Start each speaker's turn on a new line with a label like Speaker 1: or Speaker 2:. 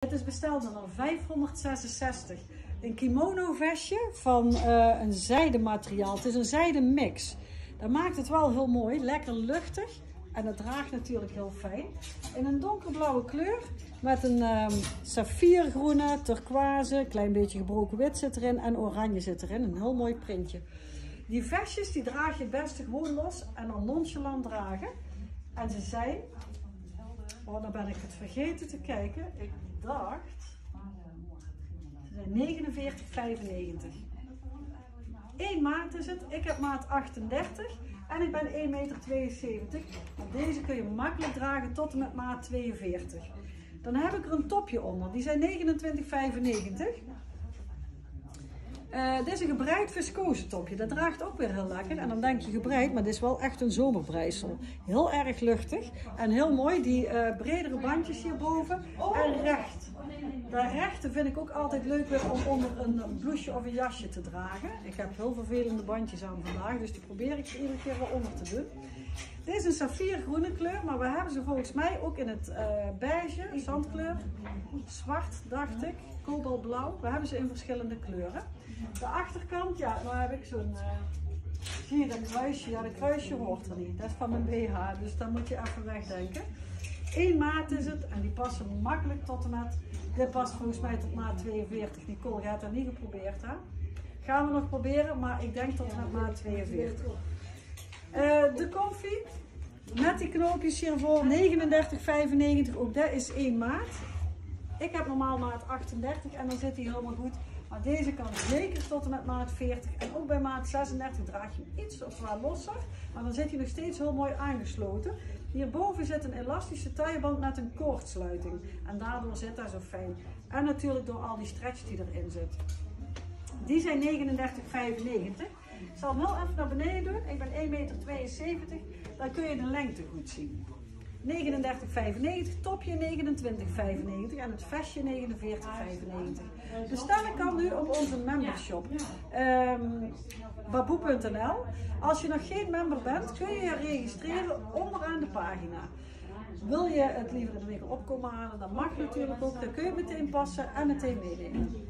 Speaker 1: Het is besteld nummer 566. Een kimono vestje van eh, een zijdenmateriaal. Het is een zijden mix. Dat maakt het wel heel mooi, lekker luchtig. En het draagt natuurlijk heel fijn. In een donkerblauwe kleur met een um, saffiergroene, turquoise, klein beetje gebroken wit zit erin en oranje zit erin. Een heel mooi printje. Die vestjes die draag je het beste gewoon los en dan nonchalant dragen. En ze zijn, oh dan ben ik het vergeten te kijken. Ik dacht, ze zijn 49,95. 1 maat is het, ik heb maat 38 en ik ben 1,72 meter. Deze kun je makkelijk dragen tot en met maat 42. Dan heb ik er een topje onder, die zijn 29,95. Uh, dit is een gebreid viscose topje. Dat draagt ook weer heel lekker. En dan denk je gebreid, maar dit is wel echt een zomerbreisel. Heel erg luchtig en heel mooi. Die uh, bredere bandjes hierboven en recht. De rechte vind ik ook altijd leuk om onder een blouseje of een jasje te dragen. Ik heb heel vervelende bandjes aan vandaag, dus die probeer ik iedere keer wel onder te doen. Dit is een saffiergroene kleur, maar we hebben ze volgens mij ook in het uh, beige, zandkleur, zwart dacht ik, kobaltblauw. We hebben ze in verschillende kleuren. De achterkant, ja, nou heb ik zo'n, uh, zie je dat kruisje? Ja, dat kruisje hoort er niet. Dat is van mijn BH, dus daar moet je even wegdenken. Eén maat is het en die passen makkelijk tot en met, dit past volgens mij tot maat 42. Nicole gaat dat niet geprobeerd hè. Gaan we nog proberen, maar ik denk tot met maat 42. Uh, de koffie met die knoopjes hiervoor 39,95. Ook dat is 1 maat. Ik heb normaal maat 38 en dan zit hij helemaal goed. Maar deze kan zeker tot en met maat 40. En ook bij maat 36 draag je hem iets of wat losser. Maar dan zit hij nog steeds heel mooi aangesloten. Hierboven zit een elastische tailleband met een koordsluiting. En daardoor zit hij zo fijn. En natuurlijk door al die stretch die erin zit. Die zijn 39,95. Ik zal hem heel even naar beneden doen. Ik ben 1,72 meter. Dan kun je de lengte goed zien. 39,95, topje 29,95 en het vestje 49,95. Bestellen kan nu op onze membershop um, baboe.nl. Als je nog geen member bent, kun je je registreren onderaan de pagina. Wil je het liever in de winkel opkomen halen, dan mag natuurlijk ook. Dan kun je meteen passen en meteen meenemen.